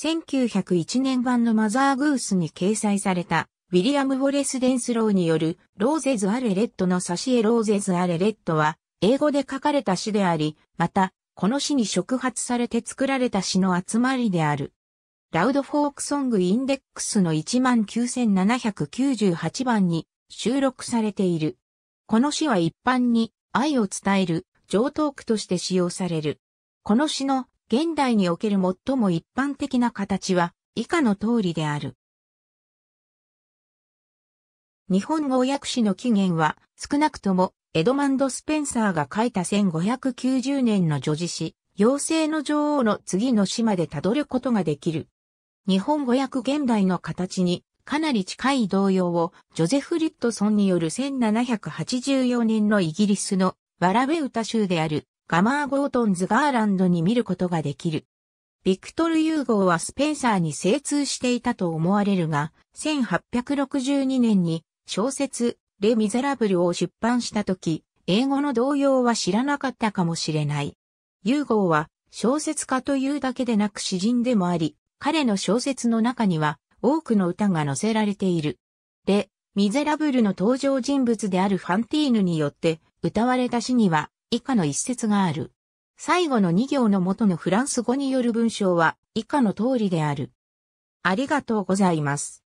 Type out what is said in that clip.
1901年版のマザーグースに掲載されたウィリアム・ウォレス・デンスローによる Roses Are Red の挿絵 Roses Are Red は英語で書かれた詩であり、また、この詩に触発されて作られた詩の集まりである。 Roud Folk Song Index の19798番に収録されている。この詩は一般に愛を伝える常套句として使用される。この詩の現代における最も一般的な形は以下の通りである。日本語訳詞の起源は少なくともエドマンド・スペンサーが書いた1590年の女児詩、妖精の女王の次の詩まで辿ることができる。日本語訳現代の形にかなり近い動揺をジョゼフ・リットソンによる1784年のイギリスのワラベ歌集であるガマー・ゴートンズ・ガーランドに見ることができる。ビクトル・ユーゴーはスペンサーに精通していたと思われるが、1862年に小説、レ・ミゼラブルを出版した時、英語の童謡は知らなかったかもしれない。ユーゴーは小説家というだけでなく詩人でもあり、彼の小説の中には多くの歌が載せられている。レ・ミゼラブルの登場人物であるファンティーヌによって歌われた詩には以下の一節がある。最後の二行の元のフランス語による文章は以下の通りである。ありがとうございます。